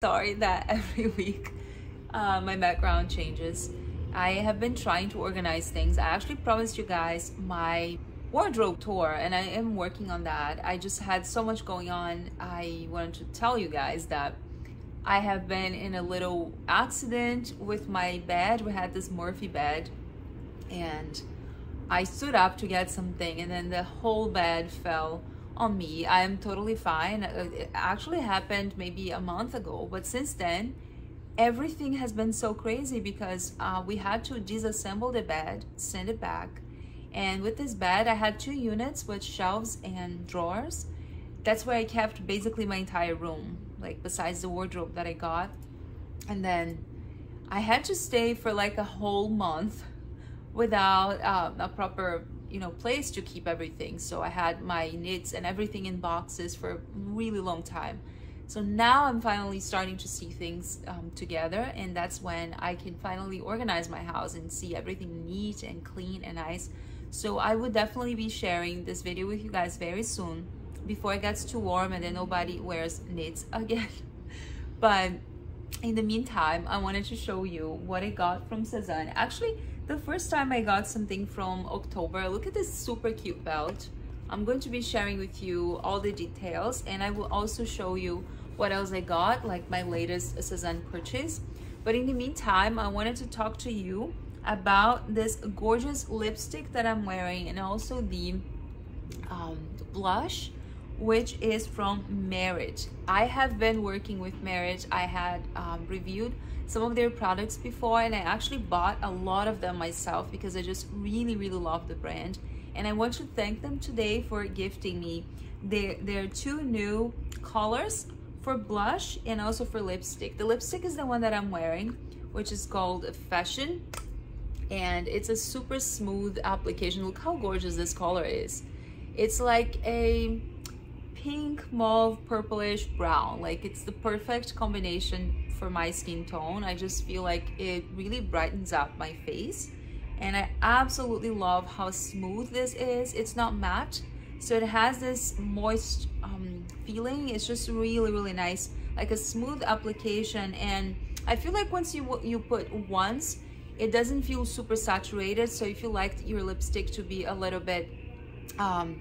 Sorry that every week uh, my background changes. I have been trying to organize things. I actually promised you guys my wardrobe tour and I am working on that. I just had so much going on. I wanted to tell you guys that I have been in a little accident with my bed. We had this Murphy bed and I stood up to get something and then the whole bed fell on me. I am totally fine. Uh, it actually happened maybe a month ago, but since then, everything has been so crazy because uh, we had to disassemble the bed, send it back. And with this bed, I had two units with shelves and drawers. That's where I kept basically my entire room, like besides the wardrobe that I got. And then I had to stay for like a whole month without uh, a proper you know place to keep everything. So i had my knits and everything in boxes for a really long time. So now i'm finally starting to see things um, together and that's when i can finally organize my house and see everything neat and clean and nice. So i would definitely be sharing this video with you guys very soon before it gets too warm and then nobody wears knits again. But in the meantime i wanted to show you what i got from Sézane actually the first time I got something from Octobre, look at this super cute belt. I'm going to be sharing with you all the details and I will also show you what else I got, like my latest Sézane purchase. But in the meantime, I wanted to talk to you about this gorgeous lipstick that I'm wearing and also the um, blush which is from Merit I have been working with Merit I had um, reviewed some of their products before and I actually bought a lot of them myself because I just really, really love the brand. And I want to thank them today for gifting me their, their two new colors for blush and also for lipstick. The lipstick is the one that I'm wearing, which is called Fashion. And it's a super smooth application. Look how gorgeous this color is. It's like a pink, mauve, purplish, brown. Like it's the perfect combination for my skin tone. I just feel like it really brightens up my face. And I absolutely love how smooth this is. It's not matte, so it has this moist um, feeling. It's just really, really nice. Like a smooth application. And I feel like once you, you put once, it doesn't feel super saturated. So if you like your lipstick to be a little bit um,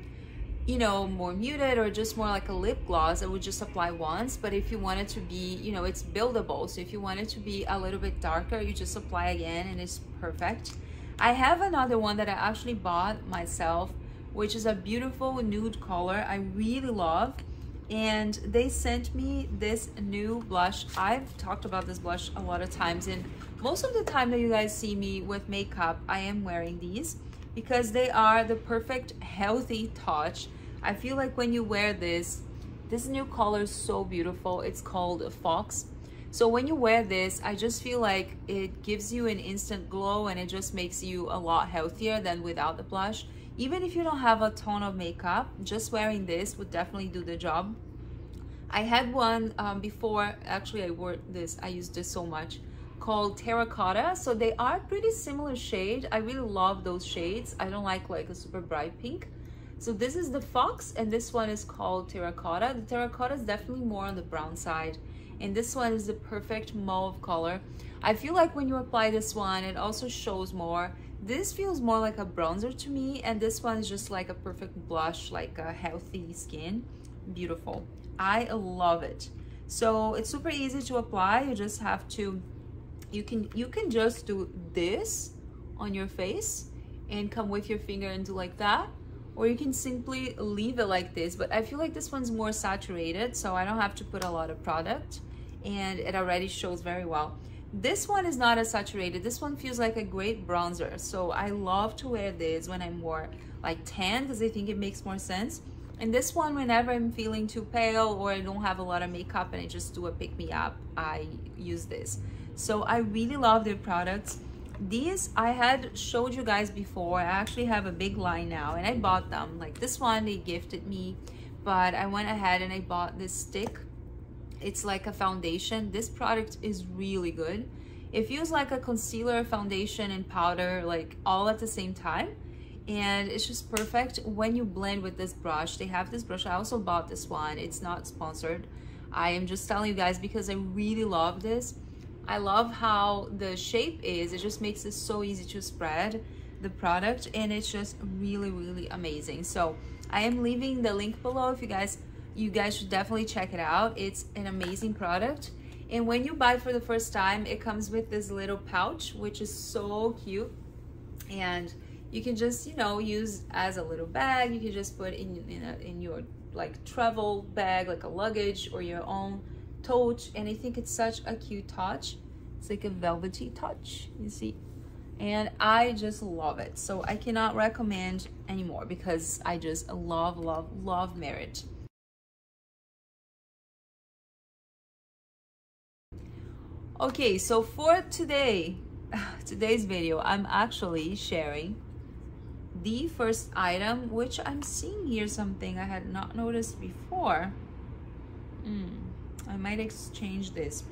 you know, more muted or just more like a lip gloss, I would just apply once. But if you want it to be, you know, it's buildable. So if you want it to be a little bit darker, you just apply again and it's perfect. I have another one that I actually bought myself, which is a beautiful nude color I really love. And they sent me this new blush. I've talked about this blush a lot of times and most of the time that you guys see me with makeup, I am wearing these because they are the perfect healthy touch I feel like when you wear this, this new color is so beautiful. It's called Fox. So when you wear this, I just feel like it gives you an instant glow and it just makes you a lot healthier than without the blush. Even if you don't have a ton of makeup, just wearing this would definitely do the job. I had one um, before, actually I wore this, I used this so much, called Terracotta. So they are pretty similar shade. I really love those shades. I don't like like a super bright pink. So this is the fox and this one is called terracotta. The terracotta is definitely more on the brown side and this one is the perfect mauve color. I feel like when you apply this one, it also shows more. This feels more like a bronzer to me and this one is just like a perfect blush, like a healthy skin. Beautiful. I love it. So it's super easy to apply. You just have to, you can, you can just do this on your face and come with your finger and do like that or you can simply leave it like this but I feel like this one's more saturated so I don't have to put a lot of product and it already shows very well. This one is not as saturated. This one feels like a great bronzer so I love to wear this when I'm more like tan because I think it makes more sense. And this one whenever I'm feeling too pale or I don't have a lot of makeup and I just do a pick me up I use this. So I really love their products these I had showed you guys before. I actually have a big line now and I bought them. Like this one they gifted me but I went ahead and I bought this stick. It's like a foundation. This product is really good. It feels like a concealer foundation and powder like all at the same time and it's just perfect when you blend with this brush. They have this brush. I also bought this one. It's not sponsored. I am just telling you guys because I really love this. I love how the shape is. It just makes it so easy to spread the product and it's just really, really amazing. So I am leaving the link below if you guys, you guys should definitely check it out. It's an amazing product. And when you buy for the first time, it comes with this little pouch, which is so cute. And you can just, you know, use as a little bag. You can just put in, in, a, in your like travel bag, like a luggage or your own tote. And I think it's such a cute touch. It's like a velvety touch, you see? And I just love it. So I cannot recommend anymore because I just love, love, love Merit. Okay, so for today, today's video, I'm actually sharing the first item, which I'm seeing here something I had not noticed before. I might exchange this.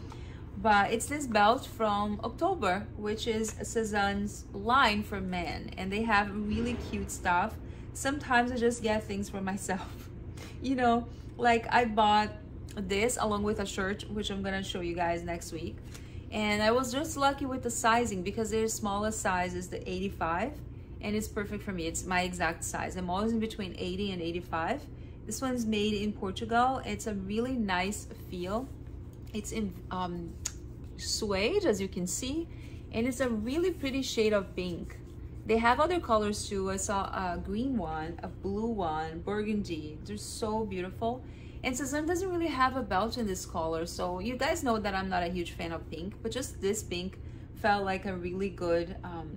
But it's this belt from Octobre, which is Sézane's line for men. And they have really cute stuff. Sometimes I just get things for myself. you know, like I bought this along with a shirt, which I'm gonna show you guys next week. And I was just lucky with the sizing because their smallest size is the 85 and it's perfect for me. It's my exact size. I'm always in between 80 and 85. This one's made in Portugal. It's a really nice feel. It's in um, suede, as you can see, and it's a really pretty shade of pink. They have other colors too. I saw a green one, a blue one, burgundy. They're so beautiful. And Sézane doesn't really have a belt in this color, so you guys know that I'm not a huge fan of pink, but just this pink felt like a really good, um,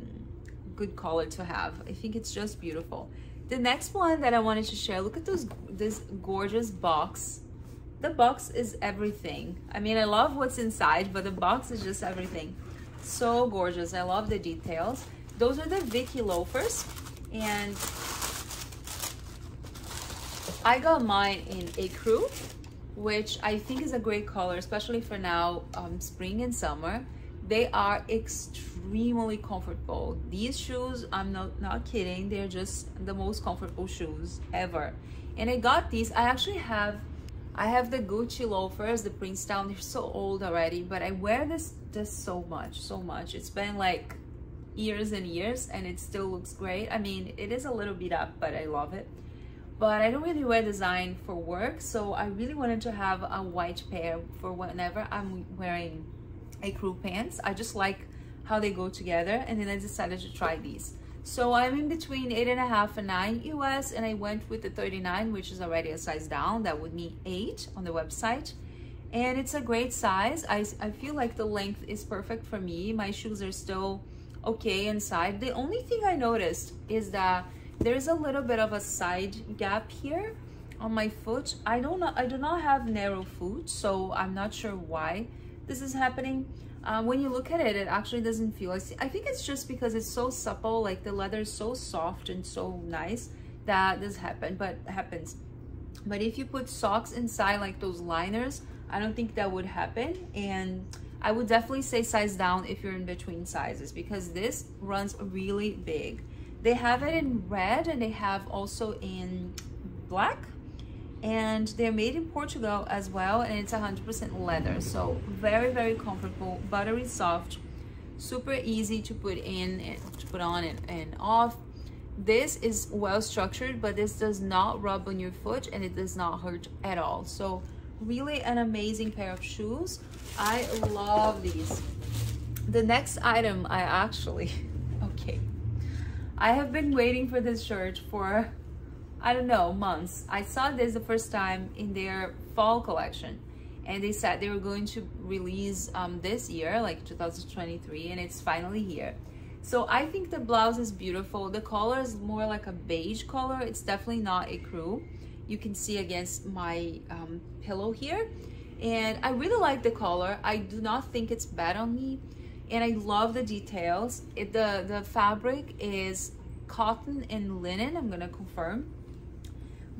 good color to have. I think it's just beautiful. The next one that I wanted to share, look at those this gorgeous box. The box is everything. I mean, I love what's inside, but the box is just everything. So gorgeous. I love the details. Those are the Vicky loafers, and I got mine in ecru, which I think is a great color, especially for now, um, spring and summer. They are extremely comfortable. These shoes, I'm not, not kidding, they're just the most comfortable shoes ever. And I got these, I actually have, I have the Gucci loafers, the Princetown, they're so old already, but I wear this, this so much, so much. It's been like years and years and it still looks great. I mean, it is a little beat up, but I love it but I don't really wear design for work so I really wanted to have a white pair for whenever I'm wearing ecru pants. I just like how they go together and then I decided to try these. So I'm in between eight and a half and nine US and I went with the 39 which is already a size down. That would mean eight on the website. And it's a great size. I, I feel like the length is perfect for me. My shoes are still okay inside. The only thing I noticed is that there's a little bit of a side gap here on my foot. I don't know, I do not have narrow foot, so I'm not sure why this is happening. Um, when you look at it, it actually doesn't feel, I, I think it's just because it's so supple, like the leather is so soft and so nice that this happen, but happens. But if you put socks inside like those liners, I don't think that would happen. And I would definitely say size down if you're in between sizes because this runs really big. They have it in red and they have also in black and they're made in Portugal as well and it's 100% leather. So very very comfortable buttery soft super easy to put in and to put on and, and off. This is well structured but this does not rub on your foot and it does not hurt at all. So really an amazing pair of shoes. I love these. The next item I actually okay. I have been waiting for this shirt for, I don't know, months. I saw this the first time in their fall collection and they said they were going to release um, this year, like 2023, and it's finally here. So I think the blouse is beautiful. The color is more like a beige color. It's definitely not ecru. You can see against my um, pillow here. And I really like the color. I do not think it's bad on me and I love the details. It, the, the fabric is cotton and linen, I'm gonna confirm.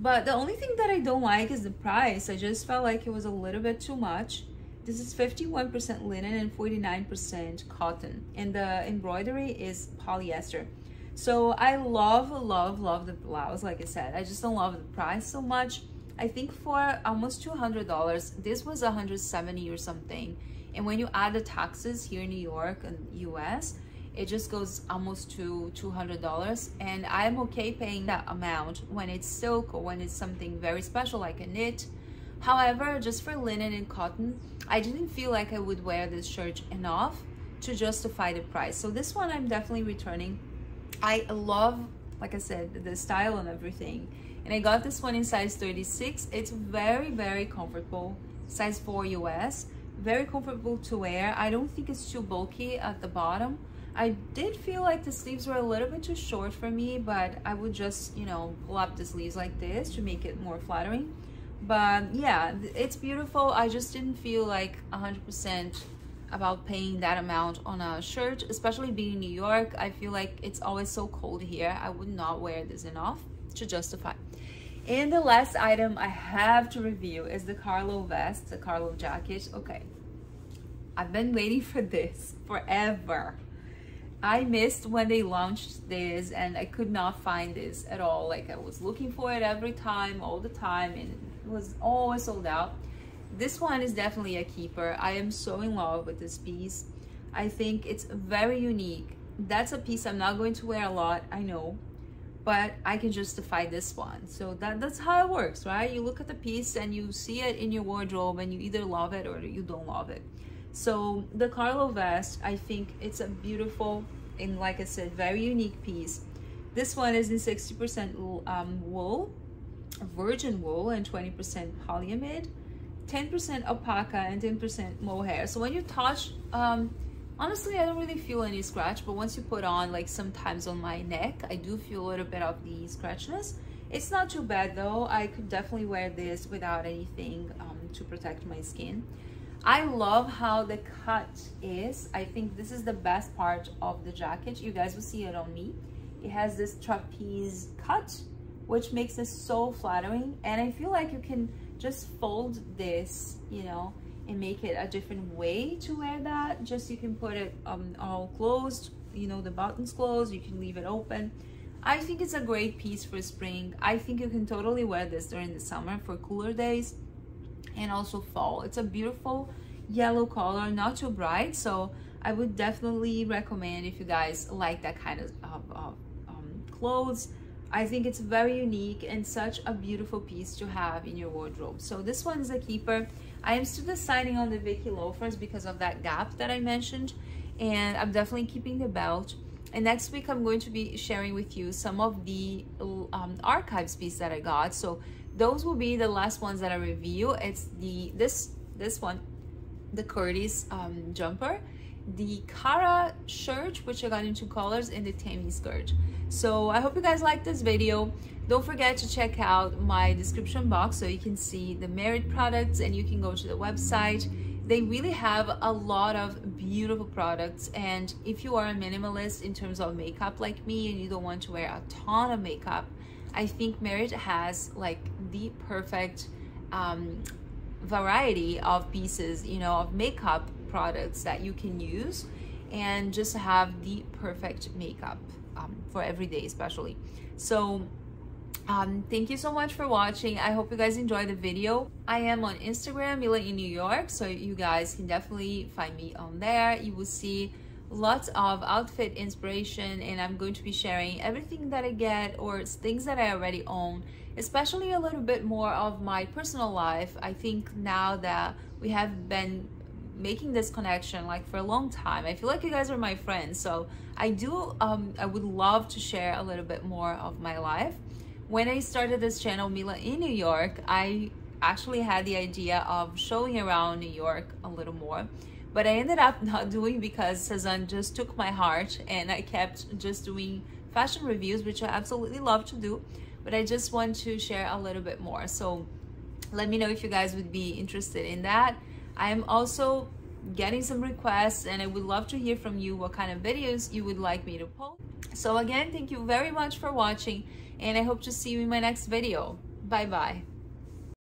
But the only thing that I don't like is the price. I just felt like it was a little bit too much. This is 51% linen and 49% cotton. And the embroidery is polyester. So I love, love, love the blouse, like I said. I just don't love the price so much. I think for almost $200. This was 170 or something. And when you add the taxes here in New York and US, it just goes almost to $200 and I'm okay paying that amount when it's silk or when it's something very special like a knit. However, just for linen and cotton, I didn't feel like I would wear this shirt enough to justify the price. So this one I'm definitely returning. I love, like I said, the style and everything. And I got this one in size 36. It's very, very comfortable. Size 4 US. Very comfortable to wear. I don't think it's too bulky at the bottom. I did feel like the sleeves were a little bit too short for me, but I would just, you know, pull up the sleeves like this to make it more flattering. But yeah, it's beautiful. I just didn't feel like 100% about paying that amount on a shirt, especially being in New York. I feel like it's always so cold here. I would not wear this enough to justify. And the last item I have to review is the Carlo vest, the Carlo jacket. Okay, I've been waiting for this forever. I missed when they launched this and I could not find this at all. Like I was looking for it every time, all the time, and it was always sold out. This one is definitely a keeper. I am so in love with this piece. I think it's very unique. That's a piece I'm not going to wear a lot, I know, but I can justify this one. So that, that's how it works, right? You look at the piece and you see it in your wardrobe and you either love it or you don't love it. So the Carlo vest, I think it's a beautiful and like I said, very unique piece. This one is in 60% um, wool, virgin wool and 20% polyamide, 10% alpaca and 10% mohair. So when you touch, um, honestly, I don't really feel any scratch, but once you put on, like sometimes on my neck, I do feel a little bit of the scratchness. It's not too bad though. I could definitely wear this without anything um, to protect my skin. I love how the cut is. I think this is the best part of the jacket. You guys will see it on me. It has this trapeze cut, which makes it so flattering. And I feel like you can just fold this, you know, and make it a different way to wear that. Just you can put it um, all closed, you know, the buttons closed, you can leave it open. I think it's a great piece for spring. I think you can totally wear this during the summer for cooler days and also fall. It's a beautiful yellow color, not too bright. So I would definitely recommend if you guys like that kind of, of um, clothes. I think it's very unique and such a beautiful piece to have in your wardrobe. So this one is a keeper. I am still deciding on the Vicky loafers because of that gap that I mentioned. And I'm definitely keeping the belt. And next week, I'm going to be sharing with you some of the um, archives piece that I got. So those will be the last ones that I review. It's the this this one, the Curtis um, jumper, the Cara shirt, which I got in two colors, and the Tammy skirt. So I hope you guys like this video. Don't forget to check out my description box so you can see the Merit products and you can go to the website. They really have a lot of beautiful products and if you are a minimalist in terms of makeup like me and you don't want to wear a ton of makeup, I think Merit has like the perfect um, variety of pieces, you know, of makeup products that you can use and just have the perfect makeup um, for every day especially. So um, thank you so much for watching. I hope you guys enjoyed the video. I am on Instagram, Mila in New York, so you guys can definitely find me on there. You will see lots of outfit inspiration and I'm going to be sharing everything that I get or things that I already own especially a little bit more of my personal life I think now that we have been making this connection like for a long time I feel like you guys are my friends so I do um, I would love to share a little bit more of my life when I started this channel Mila in New York I actually had the idea of showing around New York a little more but I ended up not doing because Sézane just took my heart and I kept just doing fashion reviews, which I absolutely love to do, but I just want to share a little bit more. So let me know if you guys would be interested in that. I am also getting some requests and I would love to hear from you what kind of videos you would like me to post. So again, thank you very much for watching and I hope to see you in my next video. Bye bye.